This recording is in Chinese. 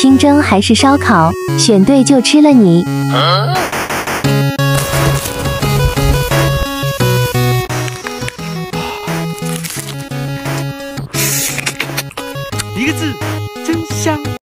清蒸还是烧烤选对就吃了你。一个字。